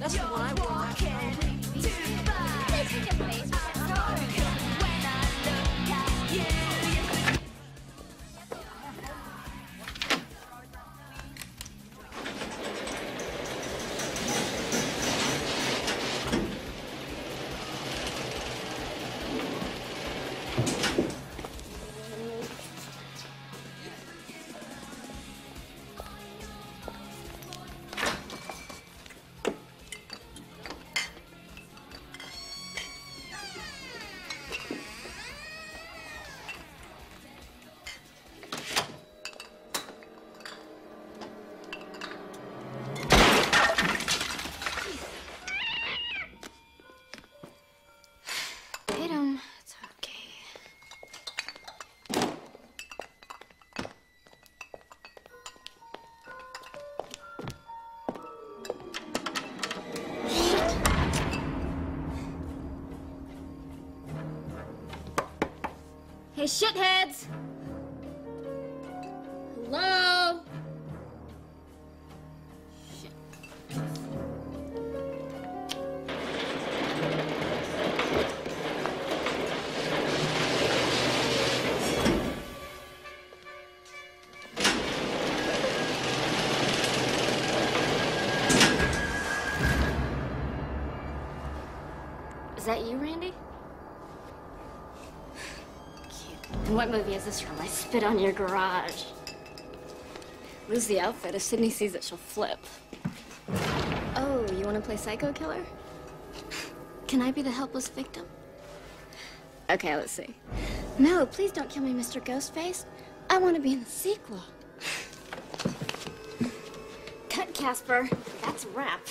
That's the one I wore. Shitheads! Hello? Is that you, Randy? What movie is this from? I spit on your garage. Lose the outfit. If Sidney sees it, she'll flip. Oh, you want to play psycho killer? Can I be the helpless victim? Okay, let's see. No, please don't kill me, Mr. Ghostface. I want to be in the sequel. Cut, Casper. That's a wrap.